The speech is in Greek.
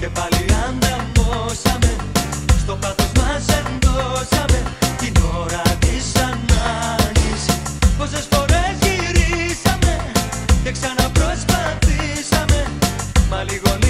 Και πάλι ανταμώσαμε Στο πάθος μας εντώσαμε Την ώρα της ανάγκης Πόσες φορές γυρίσαμε Και ξαναπροσπαθήσαμε Μα λίγο λίγο